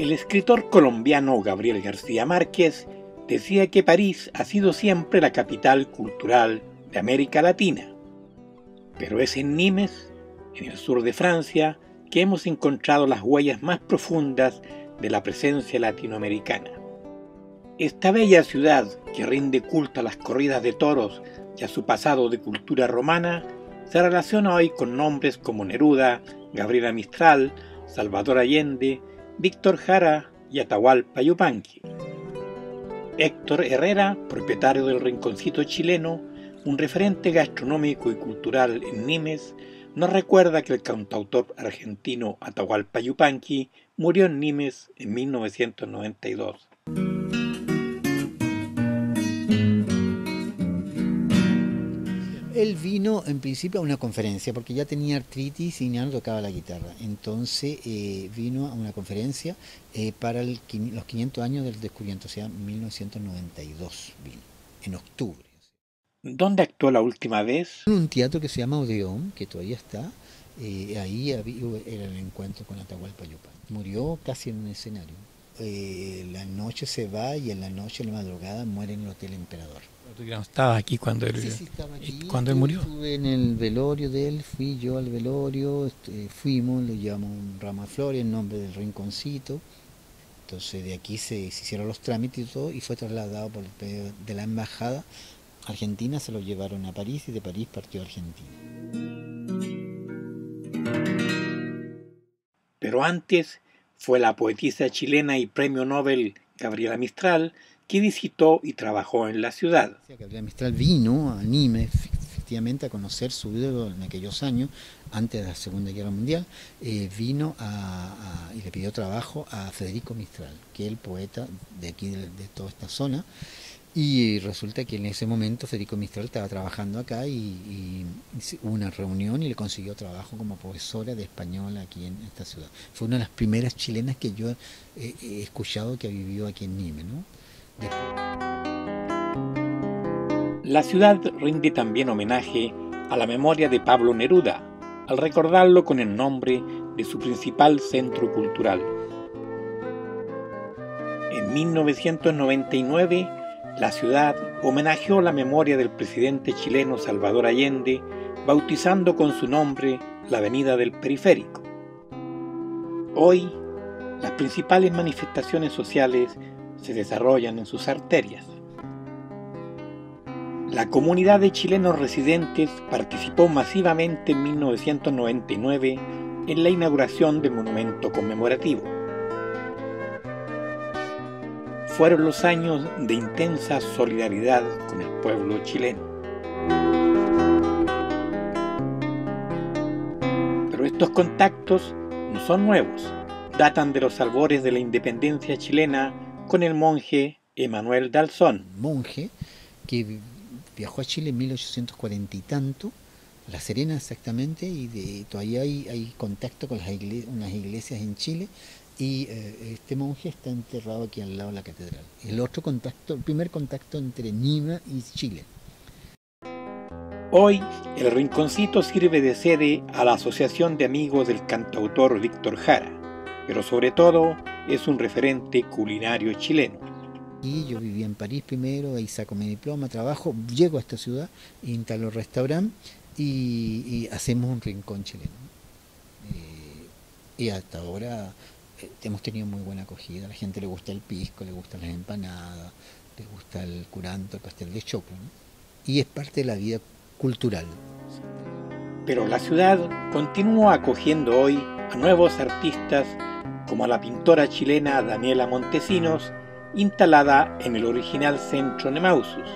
El escritor colombiano Gabriel García Márquez decía que París ha sido siempre la capital cultural de América Latina. Pero es en Nimes, en el sur de Francia, que hemos encontrado las huellas más profundas de la presencia latinoamericana. Esta bella ciudad, que rinde culto a las corridas de toros y a su pasado de cultura romana, se relaciona hoy con nombres como Neruda, Gabriela Mistral, Salvador Allende, Víctor Jara y Atahualpa Yupanqui. Héctor Herrera, propietario del Rinconcito chileno, un referente gastronómico y cultural en Nimes, nos recuerda que el cantautor argentino Atahualpa Yupanqui murió en Nimes en 1992. Él vino en principio a una conferencia porque ya tenía artritis y ya no tocaba la guitarra. Entonces eh, vino a una conferencia eh, para los 500 años del descubrimiento, o sea, 1992 vino, en octubre. ¿Dónde actuó la última vez? En un teatro que se llama Odeón, que todavía está. Eh, ahí era el encuentro con Atahualpa Yupa. Murió casi en un escenario. Eh, la noche se va y en la noche, en la madrugada, muere en el Hotel Emperador. ¿Tú no estabas aquí cuando él, sí, sí, estaba aquí. cuando él murió? Estuve en el velorio de él, fui yo al velorio, este, fuimos, le llevamos un ramo de flores en nombre del rinconcito. Entonces de aquí se, se, hicieron los trámites y todo y fue trasladado por el medio de la embajada Argentina se lo llevaron a París y de París partió a Argentina. Pero antes fue la poetisa chilena y premio Nobel Gabriela Mistral que visitó y trabajó en la ciudad. Gabriela Mistral vino a Nimes efectivamente a conocer su ídolo en aquellos años, antes de la Segunda Guerra Mundial, eh, vino y le pidió trabajo a Federico Mistral, que es el poeta de aquí, de toda esta zona, y resulta que en ese momento Federico Mistral estaba trabajando acá y, hubo una reunión y le consiguió trabajo como profesora de español aquí en esta ciudad. Fue una de las primeras chilenas que yo he, escuchado que vivió aquí en Nime. ¿no? La ciudad rinde también homenaje a la memoria de Pablo Neruda, al recordarlo con el nombre de su principal centro cultural. En 1999, la ciudad homenajeó la memoria del presidente chileno Salvador Allende, bautizando con su nombre la Avenida del Periférico. Hoy, las principales manifestaciones sociales se desarrollan en sus arterias. La comunidad de chilenos residentes participó masivamente en 1999 en la inauguración del monumento conmemorativo fueron los años de intensa solidaridad con el pueblo chileno. Pero estos contactos no son nuevos, datan de los albores de la independencia chilena con el monje Emanuel Dalzón. Monje que viajó a Chile en 1840 y tanto, a La Serena exactamente, y de, todavía hay, hay contacto con las unas iglesias en Chile y eh, este monje está enterrado aquí al lado de la catedral. El otro contacto, el primer contacto entre Nima y Chile. Hoy el rinconcito sirve de sede a la Asociación de Amigos del cantautor Víctor Jara, pero sobre todo es un referente culinario chileno. Y yo vivía en París primero, ahí saco mi diploma, trabajo, llego a esta ciudad, instalo el restaurante y, hacemos un rincón chileno. Eh, y hasta ahora hemos tenido muy buena acogida. A la gente le gusta el pisco, le gustan las empanadas, le gusta el curanto, el pastel de choclo. Y es parte de la vida cultural. Pero la ciudad continúa acogiendo hoy a nuevos artistas como la pintora chilena Daniela Montesinos, instalada en el original centro Nemausus